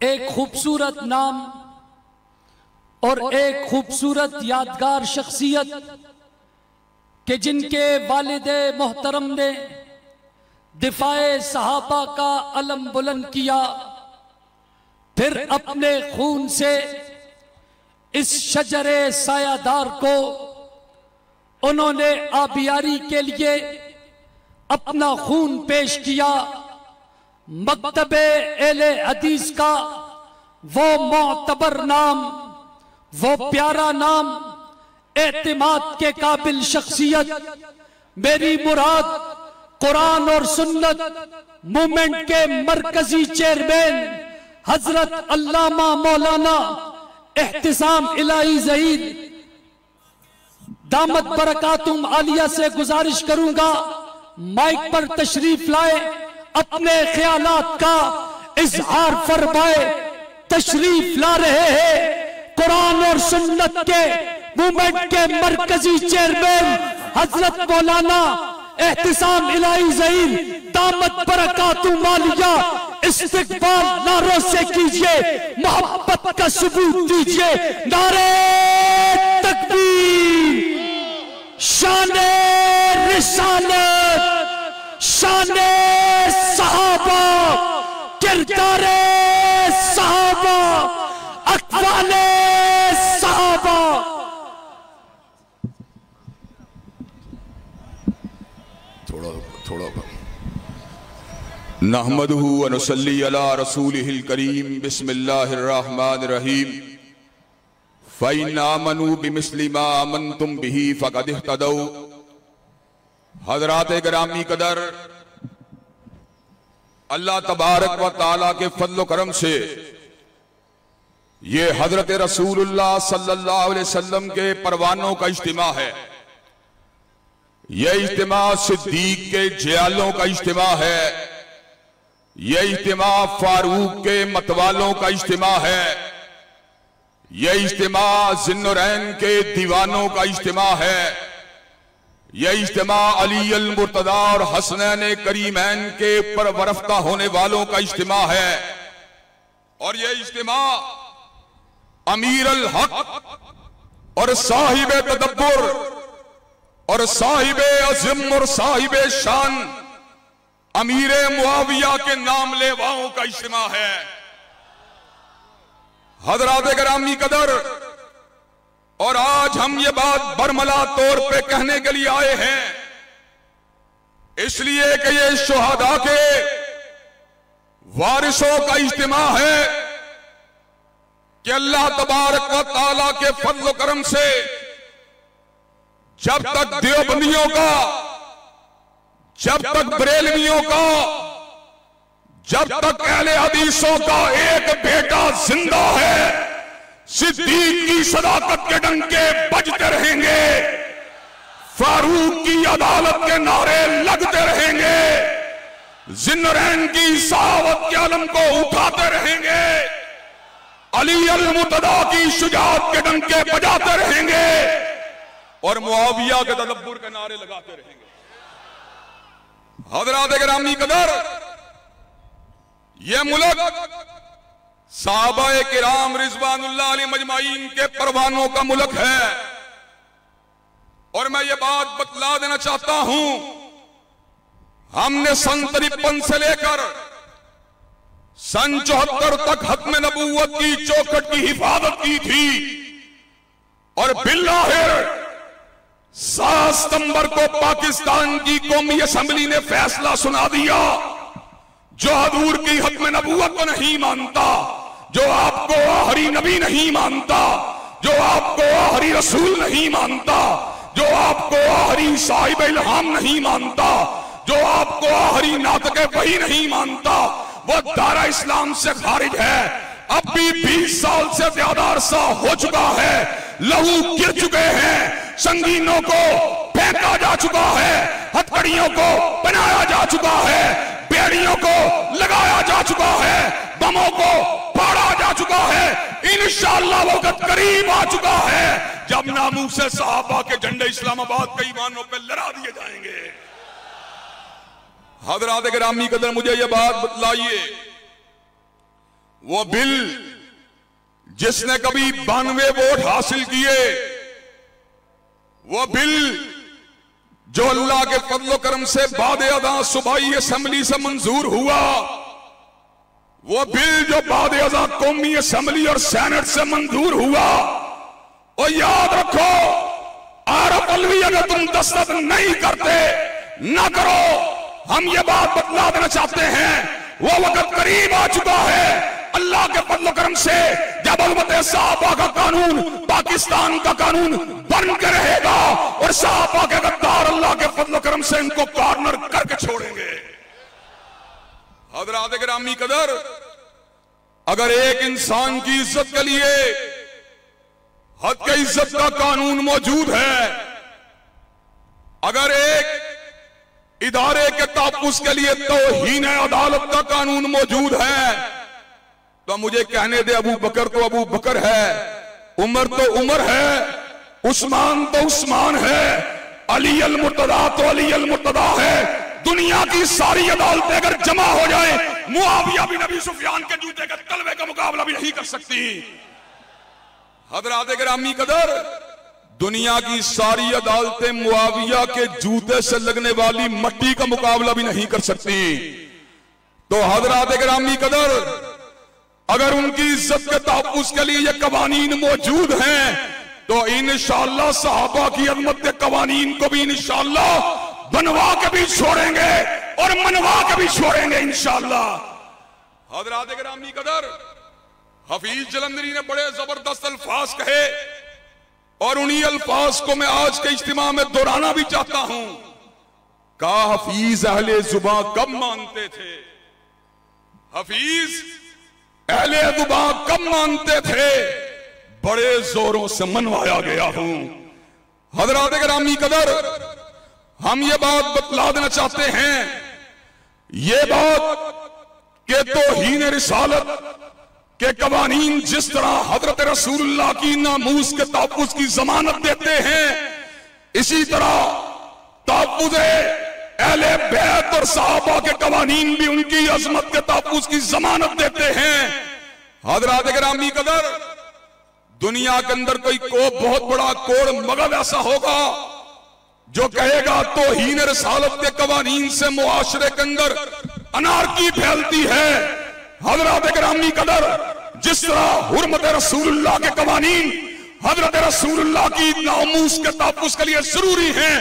एक खूबसूरत नाम और एक खूबसूरत यादगार शख्सियत कि जिनके वालिद मोहतरम ने दिफाए सहाबा का अलम बुलंद किया, फिर अपने खून से इस शजरे सायादार को उन्होंने आबियारी के लिए अपना खून पेश किया। मकतब एले हदीस का वो मोतबर नाम, वो प्यारा नाम, एतमाद के काबिल शख्सियत, मेरी मुराद, कुरान और सुन्नत मूवमेंट के मरकजी चेयरमैन, हज़रत अल्लामा मौलाना एहतसाम इलाही जहीद दामद बरकातुम आलिया से गुजारिश करूँगा, माइक पर तशरीफ़ लाए। अपने ख्यालात का इजहार फरमाए, तशरीफ़ ला रहे हैं। कुरान और सुन्नत के मूवमेंट के मरकजी चेयरमैन हज़रत मौलाना एहतसाम इलाही जहीर, दामत बरकातु मालिया, इस्तिकबाल नारों से कीजिए, मोहब्बत का सबूत दीजिए। नारे तकबीर शान रिसालत शान सहाबा, किरदार सहाबा अकवाल सहाबा। थोड़ा थोड़ा नहमद नसली अला रसूल करीम, बिस्मिल्लाहिर्रहमानिर्रहीम। फ़ैन आमनु बिमिस्लिमा अमन तुम बिही फ़कद तदौ हजरात ग्रामी कदर, अल्लाह तबारक व ताला के फजल करम से, ये हज़रत रसूलुल्लाह सल्लल्लाहु अलैहि वसल्लम के परवानों का इज्तिमा है। यह इज्तिमा सिद्दीक के जयालों का इज्तिमा है। यह इज्तिमा फारूक के मतवालों का इज्तिमा है। यह इज्तिमा जिन्नरैन के दीवानों का इज्तिमा है। यह इज्तिमा अली अल मुर्तदा और हसनैन करीमैन के ऊपर वरफ्ता होने वालों का इज्तिमा है। और यह इज्तिमा अमीर अल हक और साहिब तदब्बर और साहिब अजम और साहिब शान अमीर मुआविया के नाम लेवाओं का इज्तिमा है। हजरात ग्रामी कदर और आज हम ये बात बरमला तौर पे कहने के लिए आए हैं। इसलिए कि ये शहादा के वारिसों का इज्तिमा है कि अल्लाह तबारक ताला के फजल करम से जब तक देवबंदियों का, जब तक बरेलवियों का, जब तक अहले हदीसों का एक बेटा ज़िंदा है सिद्दीक की सदाकत के डंके बजते रहेंगे। फारूक की अदालत के नारे लगते रहेंगे। जिन्नरैन की सहावत के आलम को उठाते रहेंगे। अली अल मुतदा की शुजात के डंके बजाते रहेंगे। और मुआविया के तदब्बुर के नारे लगाते रहेंगे। हजरात ग्रामी कदर, ये मुल्क साहबा के राम अली मजमाइन के परवानों का मुल्क है। और मैं ये बात बतला देना चाहता हूँ, हमने सन तिरपन से लेकर सन चौहत्तर तक हतम नबूवत की, चौखट की हिफाजत की थी। और बिल्लाहिर, सात सितंबर को पाकिस्तान की कौमी असेंबली ने फैसला सुना दिया, जो हजूर की हतम नबूवत को नहीं मानता। जो आपको आखिरी नबी नहीं मानता, जो आपको आखिरी रसूल नहीं मानता, जो आपको आखिरी साहिब इल्हाम नहीं मानता, जो आपको आखिरी नातक वही नहीं मानता, वो दारा इस्लाम से खारिज है। अब भी बीस साल से ज़्यादा अरसा हो चुका है, लहू गिर चुके हैं, संगीनों को फेंका जा चुका है, हथकड़ियों को बनाया जा चुका है, बेड़ियों को लगाया जा चुका है बमों को फाड़ा जा चुका है। वो वक्त करीब आ चुका है। जब नामू से साहबा के झंडे इस्लामाबाद के ईमानों पे लड़ा दिए जाएँगे। हजरात ग्रामी कदर मुझे यह बात बतलाइए। वो बिल जिसने कभी बानवे वोट हासिल किए, वो बिल जो अल्लाह के फजलो करम से बाद अदा सुबाई से मंजूर हुआ। वो बिल जो बाद कौमी असेंबली और सेनेट से मंजूर हुआ और याद रखो आरफ अलवी अगर तुम दस्तक नहीं करते, ना करो। हम ये बात बतला देना चाहते हैं, वो वक्त करीब आ चुका है। अल्लाह के करम से जब अलमत साहबा का कानून, पाकिस्तान का कानून बन के रहेगा, और साहबा के गद्दार अल्लाह के करम से इनको कॉर्नर करके छोड़ेंगे। हजरात ग्रामी कदर, अगर एक इंसान की इज़्ज़त के लिए हद के इज़्ज़त का कानून मौजूद है, अगर एक इदारे के तापुस के लिए तोहीन अदालत का कानून मौजूद है तो मुझे कहने दे, अबू बकर तो अबू बकर है, उमर तो उमर है, उस्मान तो उस्मान है, अली अल मुर्तदा तो अली अल मुर्तदा है दुनिया की सारी अदालतें अगर जमा हो जाए, मुआविया भी नबी सुफियान के जूते के तलवे का मुकाबला भी नहीं कर सकती। हजरात ग्रामी कदर, दुनिया की सारी अदालतें मुआविया के जूते से लगने वाली मट्टी का मुकाबला भी नहीं कर सकती। तो हजरात ग्रामी कदर, अगर उनकी इज़्ज़त के तहफुज के लिए ये कवानीन मौजूद हैं तो इन साहबा की अदमत के कवानीन को भी इनशाला बनवा के भी छोड़ेंगे और मनवा के भी छोड़ेंगे इनशाला हजरात ग्रामी कदर। हफीज जलंधरी ने बड़े ज़बरदस्त अल्फाज कहे और उन्हीं अल्फाज को मैं आज के इज्तिमा में दोहराना भी चाहता हूँ। का हफीज अहले जुबा कब मानते थे? हफीज अहले जुबा कब मानते थे? बड़े जोरों से मनवाया गया हूँ। हजरात ग्रामी कदर। हम ये बात बतला देना चाहते हैं। ये बात के तो हीन रिसालत, के कवानीन जिस तरह हज़रत रसूलुल्लाह की नामूस के तापुज की जमानत देते हैं, इसी तरह तापुज अहले बैत और साहबा के कवानीन भी उनकी अजमत के तापुज की जमानत देते हैं। हजरात ग्रामी कदर, दुनिया के अंदर कोई को बहुत बड़ा कोड़ मगध ऐसा होगा जो कहेगा तो हीन रसालत के कवानीन से मुआशरे के अंदर अनारकी फैलती है। हज़रत ग्रामी कदर, जिस तरह हरमत रसूलुल्लाह के कवानीन, हज़रत रसूलुल्लाह की नामूस के तापुस के लिए ज़रूरी है,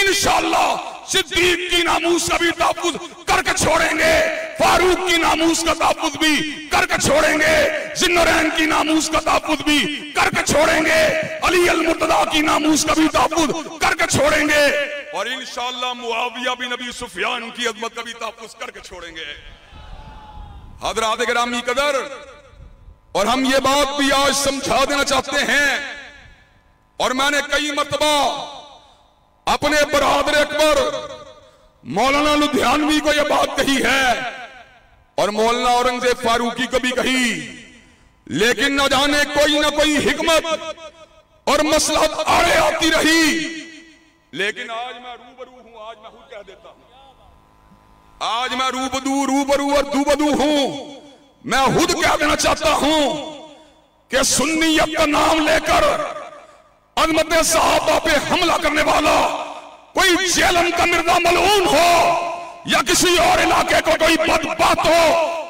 इनशाला सिद्दीक की नामूस का भी तापुस करके छोड़ेंगे। फारूक की नामूस का तापुस भी करके छोड़ेंगे। जिन्नरैन की नामूस का तापुस भी करके छोड़ेंगे। अली अल मुर्तदा की नामूस का भी तापुस करके छोड़ेंगे। और इंशाला मुआविया भी नबी सुफियान की अदमत का भी तापुस करके छोड़ेंगे। हजरात ग्रामी कदर, और हम ये बात भी आज समझा देना चाहते हैं। और मैंने कई मरतबा अपने बरादर अकबर, मौलाना लुधियानवी को यह बात कही है। और मौलाना औरंगज़ेब फारूकी को भी कही लेकिन न जाने कोई ना कोई हिकमत और मसलहत आड़े आती रही। लेकिन आज मैं रूबरू हूँ, आज मैं कह देता हूँ। आज मैं रूबदू रूबरू और दूबदू हूँ। मैं खुद कह देना चाहता हूँ कि सुन्नीयत का नाम लेकर अजमत साहबा पे हमला करने वाला कोई जेलम का मिर्ज़ा मलून हो या किसी और इलाके को कोई बदबात हो,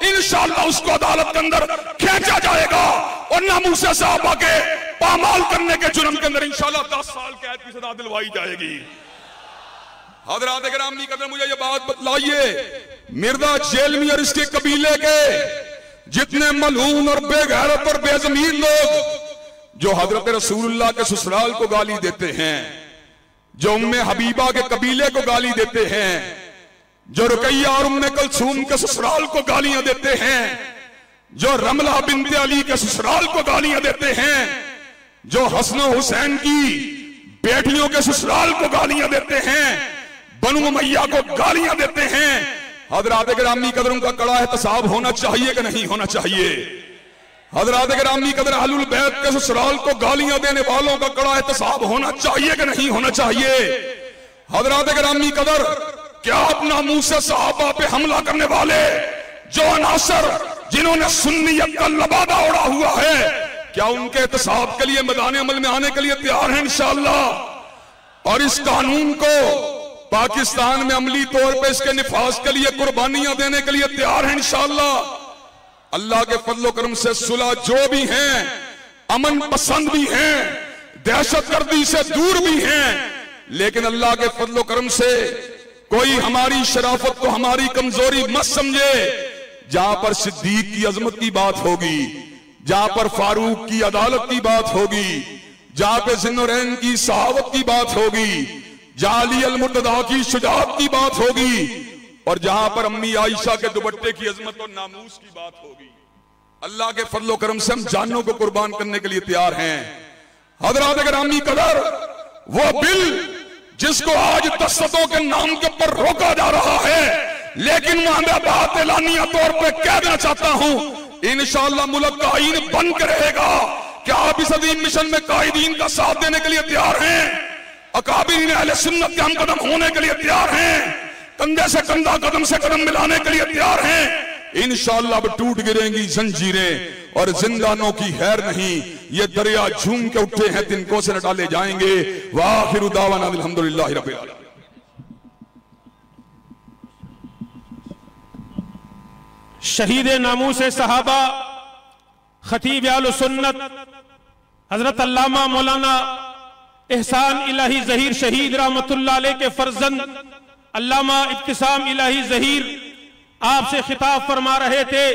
इंशाल्लाह उसको अदालत के अंदर खेचा जाएगा और नामूसे साहबा के पामाल करने के जुर्म के अंदर इंशाल्लाह दस साल कैद की सजा दिलवाई जाएगी। हजरात मुझे ये बात बतलाइए, मिर्ज़ा में और इसके कबीले के जितने मलून और बेगैरत और बेजमीर लोग जो हज़रत रसूलुल्लाह के ससुराल को गाली देते हैं, जो उम्मे हबीबा के कबीले को गाली देते हैं जो रुकैया और उम्मे कलसूम के ससुराल को गालियाँ देते हैं, जो रमला बिनते अली के ससुराल को गालियाँ देते हैं, जो हसन हुसैन की बेटियों के ससुराल को गालियाँ देते हैं, बनु मैया को गालियाँ देते हैं। हजरात ग्रामी कदरों का कड़ा एहतसाब होना चाहिए कि नहीं होना चाहिए? हजरात ग्रामी कदर अहलुल बैत के ससुराल को गालियाँ देने वालों का कड़ा एहतसाब होना चाहिए कि नहीं होना चाहिए? हजरात ग्रामी कदर क्या अपना मुँह से साहबा पे हमला करने वाले जो अनासर जिन्होंने सुन्नीयत का लबादा उड़ा हुआ है? क्या उनके एहतसाब के लिए मैदान अमल में आने के लिए तैयार हैं इंशाअल्लाह और इस कानून को पाकिस्तान में अमली तौर पे इसके निफाज के लिए कुर्बानियाँ देने के लिए तैयार है इंशाअल्लाह अल्लाह के फजलो करम से सुलह जो भी हैं, अमन पसंद भी हैं दहशत गर्दी से दूर भी हैं, लेकिन अल्लाह के फजलो करम से कोई हमारी शराफत को हमारी कमज़ोरी मत समझे। जहाँ पर सिद्दीक की अजमत की बात होगी, जहाँ पर फारूक की अदालत की बात होगी, जहाँ पे जिन्नरैन की सहावत की बात होगी जाली अली अलमुर्तदा की शुजात की बात होगी, और जहाँ पर अम्मी आयशा के दुबट्टे की अजमत और नामूस की बात होगी। अल्लाह के फजलो करम से हम जानों को कुर्बान करने के लिए तैयार हैं। हजरात ग्रामी कदर, वो बिल जिसको आज दस्तों के नाम के ऊपर रोका जा रहा है। लेकिन मैं बात एलानिया तौर पर कह देना चाहता हूँ इंशाला मुल्क का आइन बन के रहेगा क्या आप इस अदीम मिशन में कायदीन का साथ देने के लिए तैयार हैं अकाबिर अहले सुन्नत के हम कदम होने के लिए तैयार हैं, कंधे से कंधा, कदम से कदम मिलाने के लिए तैयार हैं। इंशाला अब टूट गिरेंगी जंजीरें और जिंदानों की हैर नहीं ये दरिया झूम के उठे हैं तिनको से न डाले जाएँगे। वाह फिर उदावन अलहमदुल्ला शहीद नामू से सहाबा, खतीब सुन्नत, हज़रत अल्लामा मौलाना एहसान इलाही जहीर शहीद रहमतुल्लाह के फर्जंद, अल्लामा इब्तिसाम इलाही जहीर आपसे खिताब फरमा रहे थे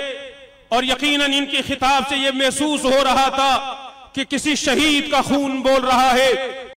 और यकीनन इनके खिताब से यह महसूस हो रहा था कि किसी शहीद का खून बोल रहा है।